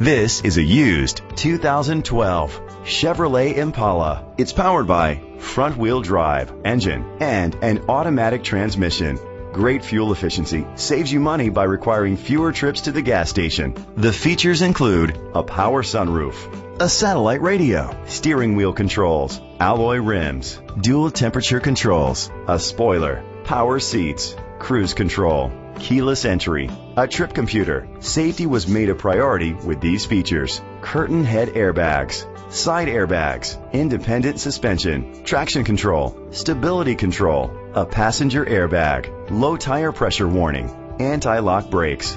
This is a used 2012 Chevrolet Impala. It's powered by front wheel drive engine and an automatic transmission. Great fuel efficiency saves you money by requiring fewer trips to the gas station. The features include a power sunroof, a satellite radio, steering wheel controls, alloy rims, dual temperature controls, a spoiler, power seats, cruise control, keyless entry, a trip computer. Safety was made a priority with these features. Curtain head airbags, side airbags, independent suspension, traction control, stability control, a passenger airbag, low tire pressure warning, anti-lock brakes.